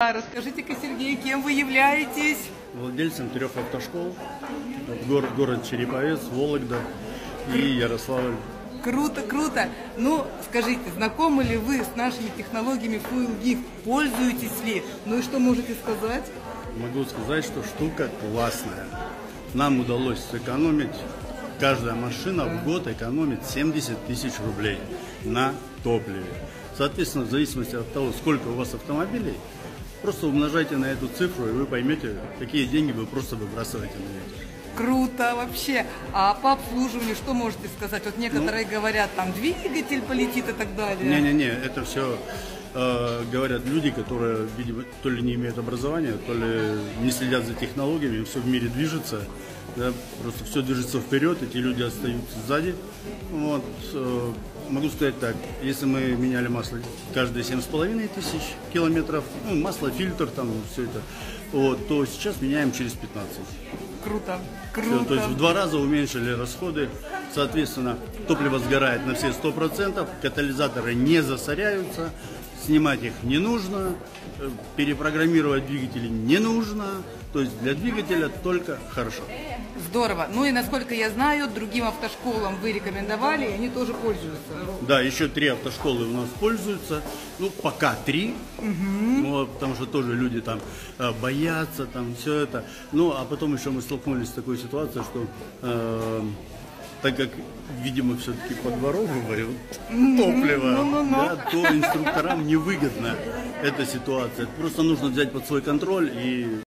Расскажите-ка, Сергей, кем вы являетесь? Владельцем трех автошкол. Город, город Череповец, Вологда и Ярославль. Круто, круто. Ну, скажите, знакомы ли вы с нашими технологиями Fuel Gift? Пользуетесь ли? Ну и что можете сказать? Могу сказать, что штука классная. Нам удалось сэкономить, каждая машина в год экономит 70 тысяч рублей на топливе. Соответственно, в зависимости от того, сколько у вас автомобилей, просто умножайте на эту цифру, и вы поймете, какие деньги вы просто выбрасываете на ветер. Круто вообще. А по обслуживанию что можете сказать? Вот некоторые говорят, там двигатель полетит и так далее. Не-не-не, это все э, говорят люди, которые, видимо, то ли не имеют образования, то ли не следят за технологиями, все в мире движется, да, просто все движется вперед, эти люди остаются сзади. Вот, э, могу сказать так, если мы меняли масло каждые семь с половиной тысяч километров, ну, масло, фильтр, там, все это, вот, то сейчас меняем через 15. Круто, круто. то есть в два раза уменьшили расходы. Соответственно, топливо сгорает на все 100%, катализаторы не засоряются, снимать их не нужно, э, перепрограммировать двигатели не нужно. То есть для двигателя только хорошо. Здорово. Ну и насколько я знаю, другим автошколам вы рекомендовали, и они тоже пользуются. Да, еще три автошколы у нас пользуются. Ну, пока три. Вот, потому что тоже люди там э, боятся, там все это. Ну, а потом еще мы столкнулись с такой ситуацией, что э, так как, видимо, все-таки подворовывают топливо, да, то инструкторам невыгодна эта ситуация. Просто нужно взять под свой контроль и